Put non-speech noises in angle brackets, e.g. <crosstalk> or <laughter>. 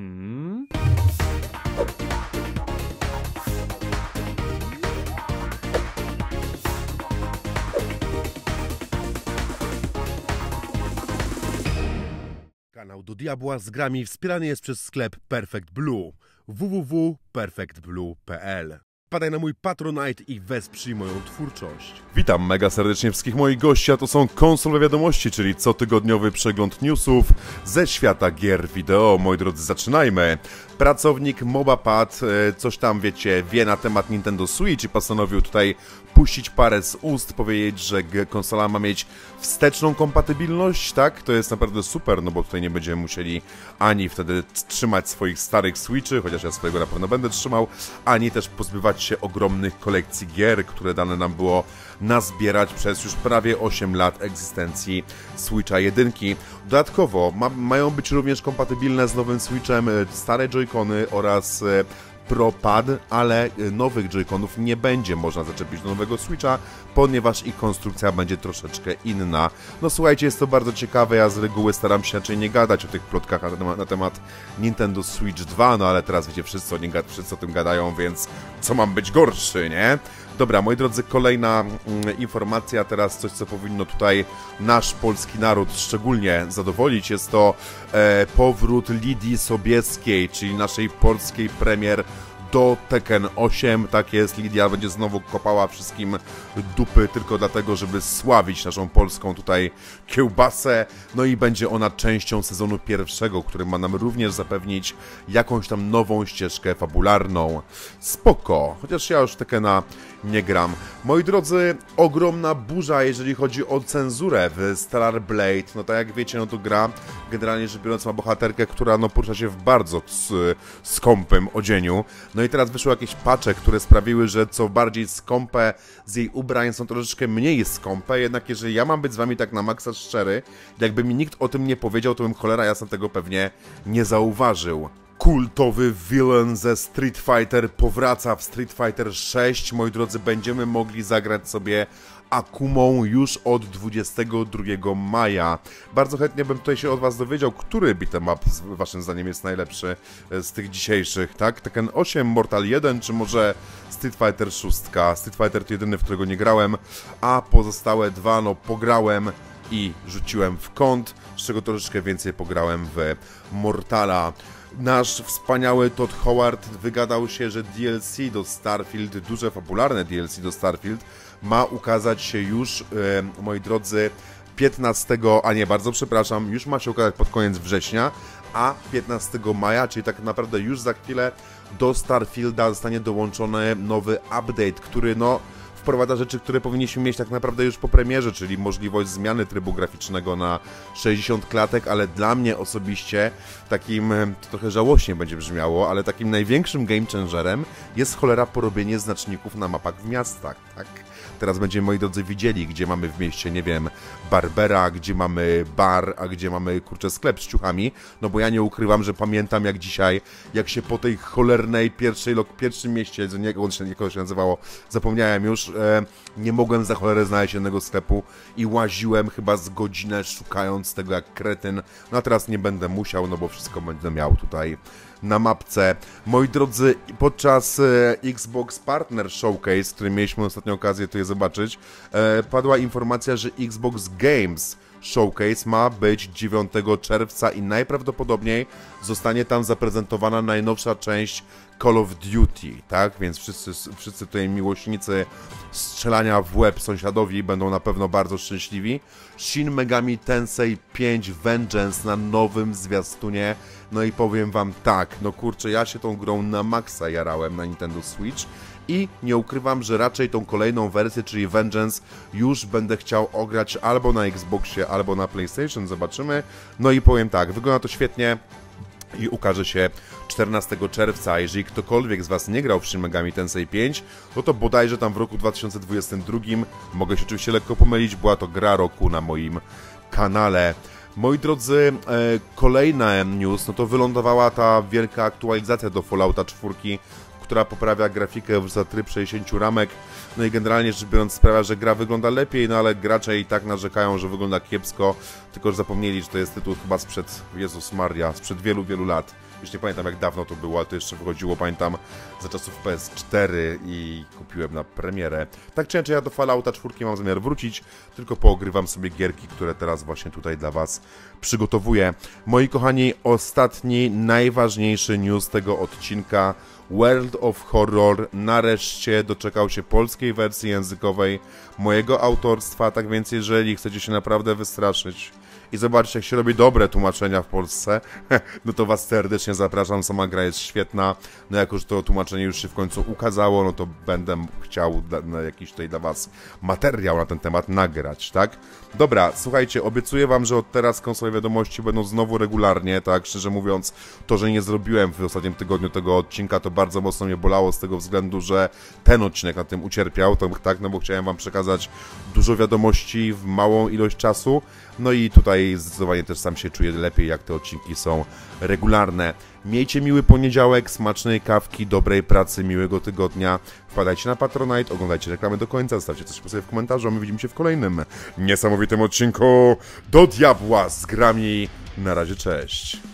Hmm? Kanał do Diabła z grami wspierany jest przez sklep Perfect Blue www.perfectblue.pl Padaj na mój Patronite i wesprzyj moją twórczość. Witam mega serdecznie wszystkich moich gości, a to są konsolowe wiadomości, czyli cotygodniowy przegląd newsów ze świata gier wideo. Moi drodzy, zaczynajmy. Pracownik MobaPad, e, coś tam wiecie, wie na temat Nintendo Switch i postanowił tutaj puścić parę z ust, powiedzieć, że konsola ma mieć wsteczną kompatybilność, tak? To jest naprawdę super, no bo tutaj nie będziemy musieli ani wtedy trzymać swoich starych Switchy, chociaż ja swojego na pewno będę trzymał, ani też pozbywać się ogromnych kolekcji gier, które dane nam było nazbierać przez już prawie 8 lat egzystencji Switcha 1. Dodatkowo ma, mają być również kompatybilne z nowym Switchem e, stare Joy-Cony oraz e, Pro Pad, ale e, nowych Joy-Conów nie będzie można zaczepić do nowego Switcha, ponieważ ich konstrukcja będzie troszeczkę inna. No słuchajcie, jest to bardzo ciekawe, ja z reguły staram się raczej nie gadać o tych plotkach na temat, na temat Nintendo Switch 2, no ale teraz wiecie, wszyscy o, nie, wszyscy o tym gadają, więc co mam być gorszy, nie? Dobra, moi drodzy, kolejna mm, informacja, teraz coś, co powinno tutaj nasz polski naród szczególnie zadowolić, jest to e, powrót Lidii Sobieskiej, czyli naszej polskiej premier do Tekken 8. Tak jest, Lidia będzie znowu kopała wszystkim dupy tylko dlatego, żeby sławić naszą polską tutaj kiełbasę. No i będzie ona częścią sezonu pierwszego, który ma nam również zapewnić jakąś tam nową ścieżkę fabularną. Spoko, chociaż ja już Tekkena nie gram. Moi drodzy, ogromna burza, jeżeli chodzi o cenzurę w Stellar Blade. No tak jak wiecie, no to gra generalnie rzecz biorąc ma bohaterkę, która no porusza się w bardzo skąpym odzieniu. No i teraz wyszły jakieś pacze, które sprawiły, że co bardziej skąpe z jej ubrań są troszeczkę mniej skąpe, jednak jeżeli ja mam być z wami tak na maksa szczery, jakby mi nikt o tym nie powiedział, to bym cholera jasna tego pewnie nie zauważył. Kultowy villain ze Street Fighter powraca w Street Fighter 6. Moi drodzy, będziemy mogli zagrać sobie Akumą już od 22 maja. Bardzo chętnie bym tutaj się od Was dowiedział, który beat'em up Waszym zdaniem jest najlepszy e, z tych dzisiejszych, tak? Tekken 8, Mortal 1, czy może Street Fighter 6? Street Fighter to jedyny, w którego nie grałem, a pozostałe dwa, no pograłem i rzuciłem w kąt, z czego troszeczkę więcej pograłem w Mortala. Nasz wspaniały Todd Howard wygadał się, że DLC do Starfield, duże fabularne DLC do Starfield, ma ukazać się już, e, moi drodzy, 15, a nie, bardzo przepraszam, już ma się ukazać pod koniec września, a 15 maja, czyli tak naprawdę już za chwilę do Starfielda zostanie dołączony nowy update, który no wprowadza rzeczy, które powinniśmy mieć tak naprawdę już po premierze, czyli możliwość zmiany trybu graficznego na 60 klatek, ale dla mnie osobiście takim, e, to trochę żałośnie będzie brzmiało, ale takim największym game changerem jest cholera porobienie znaczników na mapach w miastach, tak? Teraz będziemy, moi drodzy, widzieli, gdzie mamy w mieście, nie wiem, Barbera, gdzie mamy bar, a gdzie mamy, kurczę, sklep z ciuchami. No bo ja nie ukrywam, że pamiętam jak dzisiaj, jak się po tej cholernej pierwszej, pierwszym mieście, nie, jak się nazywało, zapomniałem już, e, nie mogłem za cholerę znaleźć jednego sklepu i łaziłem chyba z godzinę szukając tego jak kretyn. No a teraz nie będę musiał, no bo wszystko będę miał tutaj na mapce. Moi drodzy, podczas e, Xbox Partner Showcase, który mieliśmy ostatnią okazję tutaj zobaczyć, e, padła informacja, że Xbox Games Showcase ma być 9 czerwca i najprawdopodobniej zostanie tam zaprezentowana najnowsza część Call of Duty, tak? Więc wszyscy, wszyscy tutaj miłośnicy strzelania w łeb sąsiadowi będą na pewno bardzo szczęśliwi. Shin Megami Tensei 5 Vengeance na nowym zwiastunie. No i powiem wam tak, no kurczę, ja się tą grą na maksa jarałem na Nintendo Switch i nie ukrywam, że raczej tą kolejną wersję, czyli Vengeance, już będę chciał ograć albo na Xboxie, albo na PlayStation, zobaczymy. No i powiem tak, wygląda to świetnie i ukaże się 14 czerwca. Jeżeli ktokolwiek z Was nie grał w Shin Megami Tensei 5, no to bodajże tam w roku 2022, mogę się oczywiście lekko pomylić, była to gra roku na moim kanale. Moi drodzy, e, kolejna news, no to wylądowała ta wielka aktualizacja do Fallouta 4, która poprawia grafikę, wrzuca tryb 60 ramek, no i generalnie rzecz biorąc sprawia, że gra wygląda lepiej, no ale gracze i tak narzekają, że wygląda kiepsko, tylko że zapomnieli, że to jest tytuł chyba sprzed, Jezus Maria, sprzed wielu, wielu lat. Już nie pamiętam jak dawno to było, ale to jeszcze wychodziło, pamiętam, za czasów PS4 i kupiłem na premierę. Tak czy inaczej, ja do Fallouta 4 mam zamiar wrócić, tylko poogrywam sobie gierki, które teraz właśnie tutaj dla Was przygotowuję. Moi kochani, ostatni, najważniejszy news tego odcinka World of Horror nareszcie doczekał się polskiej wersji językowej mojego autorstwa, tak więc jeżeli chcecie się naprawdę wystraszyć i zobaczyć jak się robi dobre tłumaczenia w Polsce, <laughs> no to Was serdecznie zapraszam, sama gra jest świetna, no jako, że to tłumaczenie już się w końcu ukazało, no to będę chciał na jakiś tutaj dla Was materiał na ten temat nagrać, tak? Dobra, słuchajcie, obiecuję Wam, że od teraz konsole wiadomości będą znowu regularnie, tak? Szczerze mówiąc, to, że nie zrobiłem w ostatnim tygodniu tego odcinka, to bardzo mocno mnie bolało z tego względu, że ten odcinek na tym ucierpiał, to, tak? No bo chciałem Wam przekazać dużo wiadomości w małą ilość czasu, no i tutaj zdecydowanie też sam się czuję lepiej, jak te odcinki są regularne. Miejcie miły poniedziałek, smacznej kawki, dobrej pracy, miłego tygodnia. Wpadajcie na Patronite, oglądajcie reklamy do końca, zostawcie coś po sobie w komentarzu, a my widzimy się w kolejnym niesamowitym odcinku do diabła z grami. Na razie, cześć.